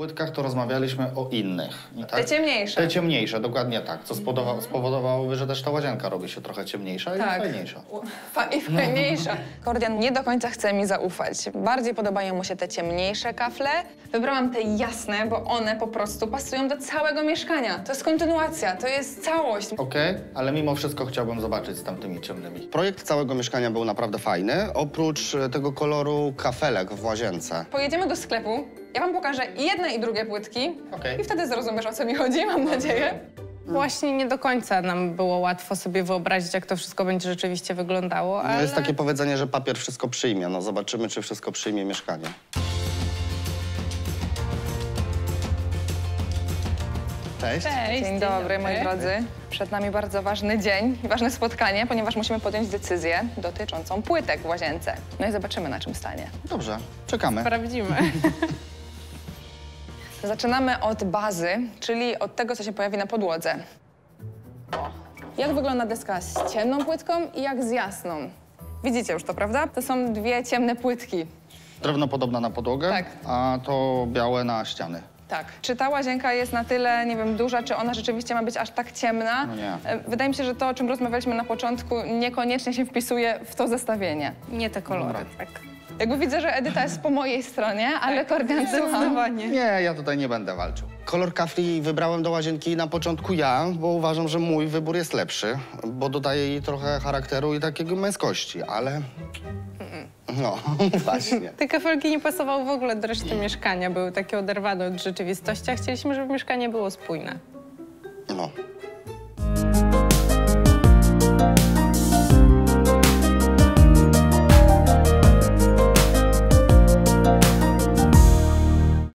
płytkach to rozmawialiśmy o innych. tak? Te ciemniejsze. Te ciemniejsze, dokładnie tak. Co spowodowałoby, że też ta łazienka robi się trochę ciemniejsza i Tak. fajniejsza. U- Fa I fajniejsza. Kordian nie do końca chce mi zaufać. Bardziej podobają mu się te ciemniejsze kafle. Wybrałam te jasne, bo one po prostu pasują do całego mieszkania. To jest kontynuacja, to jest całość. Okej, ale mimo wszystko chciałbym zobaczyć z tamtymi ciemnymi. Projekt całego mieszkania był naprawdę fajny, oprócz tego koloru kafelek w łazience. Pojedziemy do sklepu, ja wam pokażę i jedne i drugie płytki Okej. i wtedy zrozumiesz, o co mi chodzi, mam nadzieję. Właśnie nie do końca nam było łatwo sobie wyobrazić, jak to wszystko będzie rzeczywiście wyglądało, No ale... Jest takie powiedzenie, że papier wszystko przyjmie. No zobaczymy, czy wszystko przyjmie mieszkanie. Cześć. Cześć, Dzień dobry, moi drodzy. Przed nami bardzo ważny dzień i ważne spotkanie, ponieważ musimy podjąć decyzję dotyczącą płytek w łazience. No i zobaczymy, na czym stanie. Dobrze, czekamy. Sprawdzimy. Zaczynamy od bazy, czyli od tego, co się pojawi na podłodze. Jak wygląda deska z ciemną płytką i jak z jasną? Widzicie już to, prawda? To są dwie ciemne płytki. Drewno podobne na podłogę, Tak. a to białe na ściany. Tak. Czy ta łazienka jest na tyle, nie wiem, duża, czy ona rzeczywiście ma być aż tak ciemna? No nie. E, Wydaje mi się, że to, o czym rozmawialiśmy na początku, niekoniecznie się wpisuje w to zestawienie. Nie te kolory, tak. Jakby widzę, że Edyta jest po mojej stronie, ale Kordian słucham. Zdecydowanie. Nie, ja tutaj nie będę walczył. Kolor kafli wybrałem do łazienki na początku ja, bo uważam, że mój wybór jest lepszy, bo dodaje jej trochę charakteru i takiego męskości, ale... No, właśnie. Te kafelki nie pasowały w ogóle do reszty mieszkania, były takie oderwane od rzeczywistości, a chcieliśmy, żeby mieszkanie było spójne.